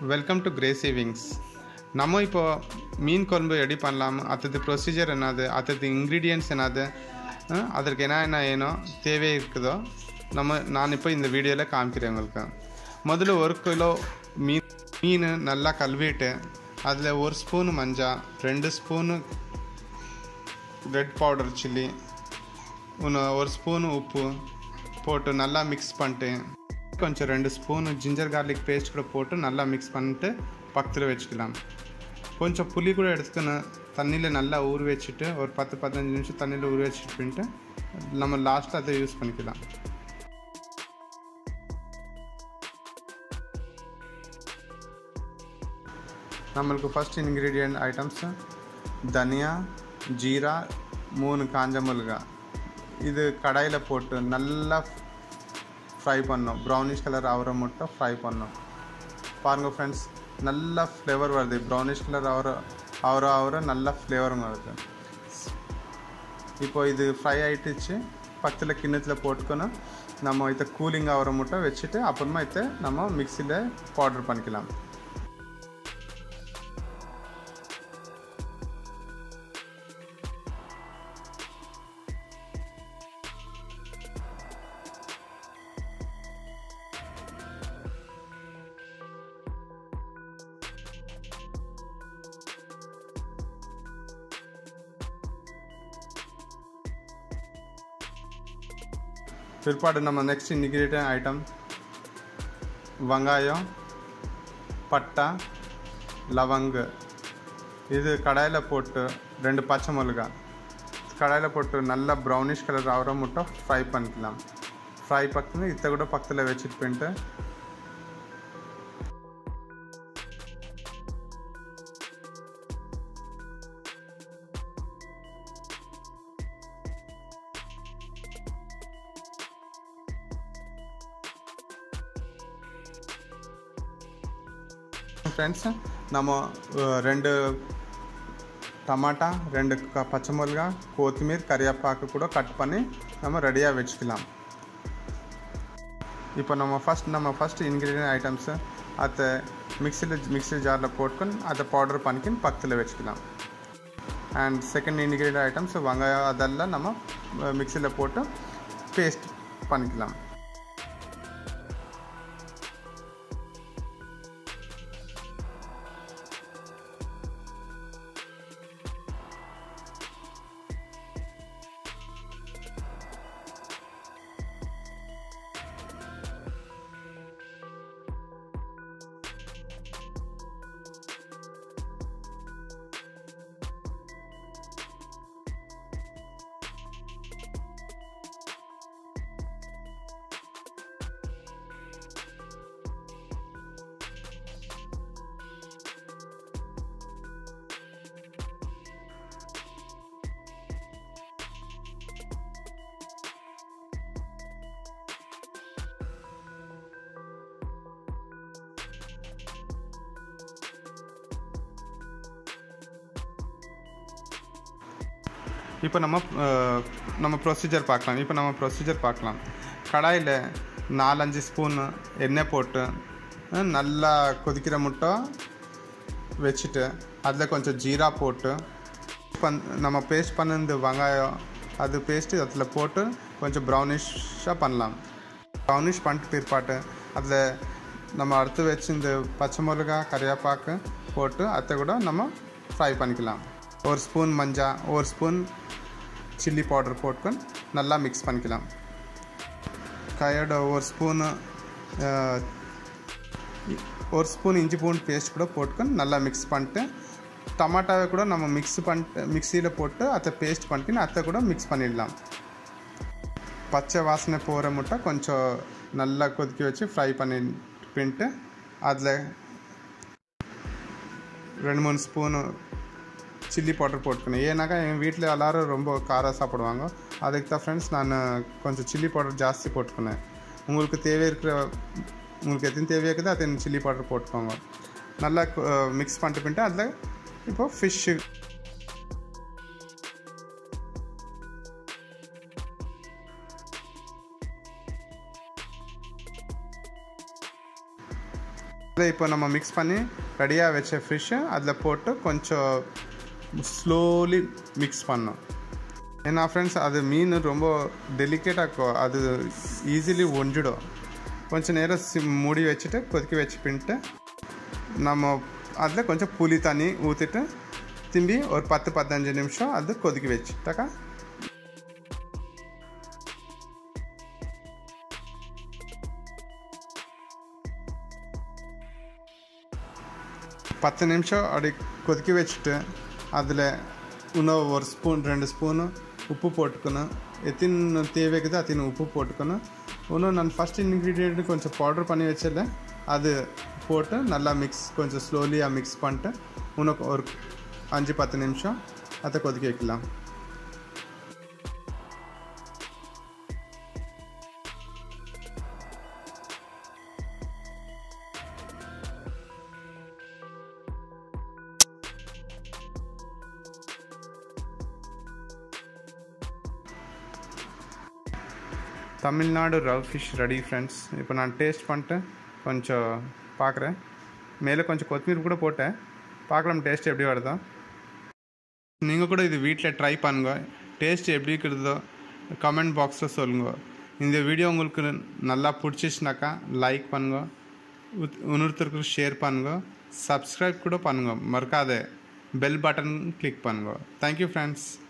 Welcome to Crazy wings நம்ம இப்போது மீன் குழம்பு ரெடி பண்ணலாம். அத்தது ப்ரொசீஜர் என்னது? அத்தது இன்க்ரீடியன்ட்ஸ் என்னது? அதற்கு என்ன என்ன வேணும்? தேவை இருக்குதோ? நம்ம நான் இப்போ இந்த வீடியோவில் காமிக்கிறேன் உங்களுக்கு. முதல்ல ஒரு கிலோ மீன் மீன் நல்லா கழுவிட்டு அதில் ஒரு ஸ்பூனு மஞ்சள் ரெண்டு ஸ்பூனு ரெட் பவுடர் சில்லி ஒன்று ஒரு ஸ்பூன் உப்பு போட்டு நல்லா மிக்ஸ் பண்ணிட்டு கொஞ்சம் ரெண்டு ஸ்பூன் ஜிஞ்சர் கார்லிக் பேஸ்ட் கூட போட்டு நல்லா மிக்ஸ் பண்ணிட்டு பக்கத்தில் வச்சுக்கலாம். கொஞ்சம் புளி கூட எடுத்துக்கணும். தண்ணியில் நல்லா ஊற வச்சுட்டு ஒரு பத்து பதினஞ்சு நிமிஷம் தண்ணியில் ஊற வச்சுட்டு நம்ம லாஸ்ட்டில் அதை யூஸ் பண்ணிக்கலாம். நம்மளுக்கு ஃபஸ்ட் இன்க்ரீடியன்ட் ஐட்டம்ஸ் தனியா ஜீரா மூணு காஞ்ச மிளகா. இது கடாயில் போட்டு நல்லா ஃப்ரை பண்ணோம் ப்ரௌனிஷ் கலர் ஆகிற மட்டும் ஃப்ரை பண்ணோம் பாருங்கள் ஃப்ரெண்ட்ஸ் நல்லா ஃப்ளேவர் வருது ப்ரௌனிஷ் கலர் ஆகிற ஆகிற ஆகிற நல்லா ஃப்ளேவரும் வருது இப்போ இது ஃப்ரை ஆகிட்டுச்சு பக்கத்தில் கிண்ணத்தில் போட்டுக்கணும் நம்ம இதை கூலிங் ஆகிற மட்டும் வச்சுட்டு அப்புறமா இதை நம்ம மிக்சியில் பவுடர் பண்ணிக்கலாம் பிற்பாடு நம்ம நெக்ஸ்ட் இன்க்ரீடியன் ஐட்டம் வெங்காயம் பட்டா லவங்கு. இது கடாயில் போட்டு ரெண்டு பச்சை மிளகா. கடாயில் போட்டு நல்லா ப்ரௌனிஷ் கலர் ஆகிற மட்டும் ஃப்ரை பண்ணிக்கலாம். ஃப்ரை பக்கத்தில் இத்த கூட பக்கத்தில் வச்சுட்டு போயிட்டு ఫ్రెండ్స్ நம்ம அஹ், ரெண்டு டமாட்டா ரெண்டு க- பச்சை மிளகா கொத்தமீர் கறிவேப்பாக்கு கூட கட் பண்ணி நம்ம ரெடியாக வச்சுக்கலாம் இப்போ நம்ம ஃபஸ்ட் நம்ம ஃபஸ்ட் இன்க்ரீடியன்ட் ஐட்டம்ஸு அதை மிக்சியில் மிக்ஸி ஜாரில் போட்டுக்கொண்டு அதை பவுடர் பண்ணிக்கின்னு பக்கத்தில் வச்சுக்கலாம் அண்ட் செகண்ட் இன்க்ரீடியன்ட் ஐட்டம்ஸ் வெங்காயம் அதெல்லாம் நம்ம மிக்சியில் போட்டு பேஸ்ட் பண்ணிக்கலாம் இப்போ நம்ம நம்ம ப்ரொசீஜர் பார்க்கலாம். இப்போ நம்ம ப்ரொசீஜர் பார்க்கலாம். கடாயில் நாலஞ்சு ஸ்பூன் எண்ணெய் போட்டு நல்லா கொதிக்கிற முட்டை வச்சுட்டு அதில் கொஞ்சம் ஜீரா போட்டு பண் நம்ம பேஸ்ட் பண்ணது வெங்காயம் அது பேஸ்ட்டு அதில் போட்டு கொஞ்சம் ப்ரௌனிஷாக பண்ணலாம். ப்ரௌனிஷ் பண்ணிட்டு பிற்பாட்டு அதில் நம்ம அடுத்து வச்சு இந்த பச்சை மிளகா கறியாப்பாக்கு போட்டு அதை கூட நம்ம ஃப்ரை பண்ணிக்கலாம். ஒரு ஸ்பூன் மஞ்சள் ஒரு ஸ்பூன் சில்லி பவுடர் போட்டுக்கொண்டு நல்லா மிக்ஸ் பண்ணிக்கலாம் கயோட ஒரு ஸ்பூனு ஒரு ஸ்பூன் இஞ்சி பூண்டு பேஸ்ட் கூட போட்டுக்கொண்டு நல்லா மிக்ஸ் பண்ணிட்டு டமாட்டாவை கூட நம்ம மிக்ஸ் பண்ணிட்டு மிக்சியில் போட்டு அதை பேஸ்ட் பண்ணிட்டு அதை கூட மிக்ஸ் பண்ணிடலாம் பச்சை வாசனை போகிற முட்டை கொஞ்சம் நல்லா கொதிக்க வச்சு ஃப்ரை பண்ணி பின்ட்டு அதில் ரெண்டு மூணு ஸ்பூனு சில்லி பவுடர் போட்டுக்கணும். ஏன்னாக்கா எங்கள் வீட்டில் எல்லோரும் ரொம்ப காரம் சாப்பிடுவாங்க. அதுக்கு தான் ஃப்ரெண்ட்ஸ் நான் கொஞ்சம் சில்லி பவுடர் ஜாஸ்தி போட்டுக்கினேன் உங்களுக்கு தேவை இருக்கிற உங்களுக்கு எத்தனை தேவையாக இருக்குதோ அத்தனை சில்லி பவுடர் போட்டுக்கோங்க. நல்லா மிக்ஸ் பண்ணிட்டு பின்ட்டு அதில் இப்போது ஃபிஷ்ஷு இதை இப்போ நம்ம மிக்ஸ் பண்ணி ரெடியாக வச்ச ஃபிஷ்ஷு அதில் போட்டு கொஞ்சம் ஸ்லோலி மிக்ஸ் பண்ணோம். ஏன்னா ஃப்ரெண்ட்ஸ் அது மீன் ரொம்ப டெலிகேட்டாக அது ஈஸிலி ஒஞ்சிடும். கொஞ்சம் நேரம் சி மூடி வச்சுட்டு கொதிக்க வச்சு பின்ட்டு நம்ம அதில் கொஞ்சம் புளி தண்ணி ஊற்றிட்டு திரும்பி ஒரு பத்து பதினஞ்சு நிமிஷம் அது கொதிக்க வச்சுட்டாக்கா? பத்து நிமிஷம் அப்படி கொதிக்க வச்சுட்டு அதில் இன்னும் ஒரு ஸ்பூன் ரெண்டு ஸ்பூனு உப்பு போட்டுக்கணும். எத்தின் தேவைக்குதோ அத்தின் உப்பு போட்டுக்கணும். இன்னும் நான் ஃபஸ்ட் இன்க்ரீடியண்ட் கொஞ்சம் பவுடர் பண்ணி வச்சிருந்தேன் அது போட்டு நல்லா மிக்ஸ் கொஞ்சம் ஸ்லோலியாக மிக்ஸ் பண்ணிட்டு இன்னும் ஒரு அஞ்சு பத்து நிமிஷம் அதை கொதிக்க வைக்கலாம். Tamil Nadu rava fish ready friends. இப்போ நான் டேஸ்ட் பண்ணிட்டு கொஞ்சம் பார்க்குறேன். மேலே கொஞ்சம் கொத்தமீர் கூட போட்டேன். பார்க்கலாம் டேஸ்ட் எப்படி வருதோ. நீங்கள் கூட இது வீட்டில் ட்ரை பண்ணுங்க. டேஸ்ட் எப்படி இருக்கிறதோ கமெண்ட் பாக்ஸில் சொல்லுங்க. இந்த வீடியோ உங்களுக்கு நல்லா பிடிச்சிச்சுனாக்கா லைக் பண்ணுங்க. உத்- இன்னொருத்தருக்கு ஷேர் பண்ணுங்க. சப்ஸ்கிரைப் கூட பண்ணுங்க. மறக்காத. பெல் பட்டன் கிளிக் பண்ணுங்க. Thank you friends